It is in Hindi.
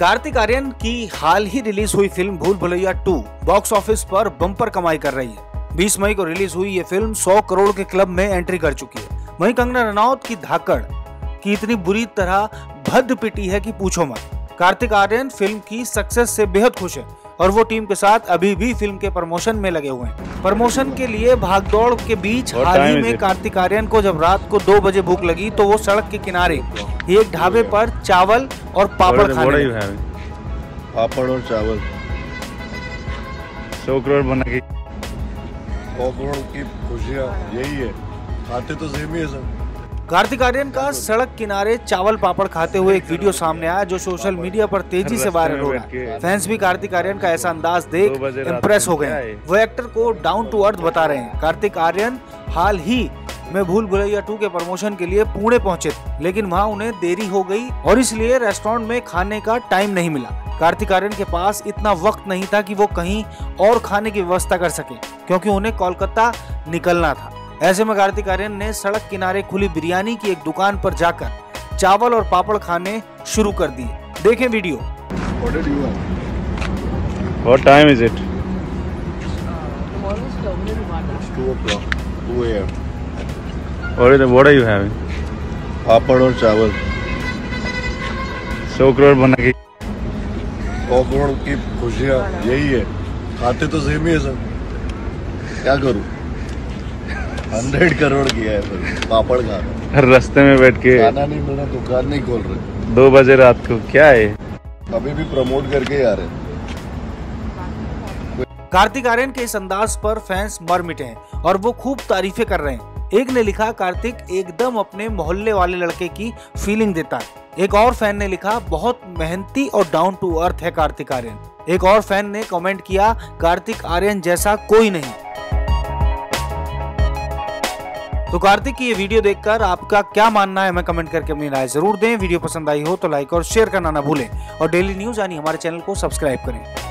कार्तिक आर्यन की हाल ही रिलीज़ हुई film Bhool Bhulaiyaa 2 box office पर बम्पर कमाई कर रही है। 20 मई को रिलीज़ हुई ये फ़िल्म 100 करोड़ के क्लब में एंट्री कर चुकी है। वहीं कंगना रनौत की धाकड़ की इतनी बुरी तरह भद्द पिटी है कि पूछो मत। कार्तिक आर्यन फ़िल्म की सक्सेस से बेहद खुश है और वो टीम के साथ अभी भी फ़िल्म के प्रमोशन में लगे हुए हैं। प्रमोशन के लिए भागदौड़ के बीच हाल ही में कार्तिक आर्यन को जब रात को दो बजे भूख लगी तो वो सड़क के किनारे एक ढाबे पर चावल और पापड़ खाने। पापड़ और चावल। सौ करोड़ बना के। सौ करोड़ की खुशियाँ यही है। खाते तो सेम ही है सब। कार्तिक आर्यन का सड़क किनारे चावल पापड़ खाते हुए एक वीडियो सामने आया जो सोशल मीडिया पर तेज़ी से वायरल हो रहा है। फैंस भी कार्तिक आर्यन का ऐसा अंदाज देख इम्प्रेस हो गए? वो एक्टर को डाउन टू अर्थ बता रहे हैं। कार्तिक आर्यन हाल ही में भूल भुलैया टू के प्रमोशन के लिए पुणे पहुँचे थे लेकिन वहाँ उन्हें देरी हो गई और इसलिए रेस्टोरेंट में खाने का टाइम नहीं मिला कार्तिक आर्यन के पास इतना वक्त नहीं था कि वो कहीं और खाने की व्यवस्था कर सके क्योंकि उन्हें कोलकाता निकलना था ऐसे में कार्तिक आर्यन ने सड़क किनारे खुली बिरयानी की एक दुकान पर जाकर चावल और पापड़ खाने शुरू कर दिए देखें video What time is it? It's 2 o'clock. 2 a.m. What is the, what are you having? पापड़ और चावल। सौ करोड़ बना के। सौ करोड़ की खुशियाँ यही है। खाते तो सेम ही है सब। क्या करूँ? हंड्रेड करोड़ किया है फिर पापड़ खा रहा हर रास्ते में बैठ के। खाना नहीं मिल रहा दुकान नहीं खोल रहे। दो बजे रात को क्या है? अभी भी प्रमोट करके ही आ रहे हैं। कार्तिक आर्यन के इस अंदाज पर फैंस मर मिटे हैं और वो खूब तारीफें कर रहे हैं। एक ने लिखा, कार्तिक एकदम अपने मोहल्ले वाले लड़के की फीलिंग देता है. एक और फ़ैन ने लिखा, बहुत मेहनती और डाउन टू अर्थ है कार्तिक आर्यन. एक और फ़ैन ने कमेंट किया, कार्तिक आर्यन जैसा कोई नहीं. तो कार्तिक की ये वीडियो देखकर आपका क्या मानना है हमें कमेंट करके अपनी राय ज़रूर दें। वीडियो पसंद आई हो तो लाइक और शेयर करना ना भूलें। और डेली न्यूज़ यानी हमारे चैनल को सब्सक्राइब करें।